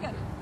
get.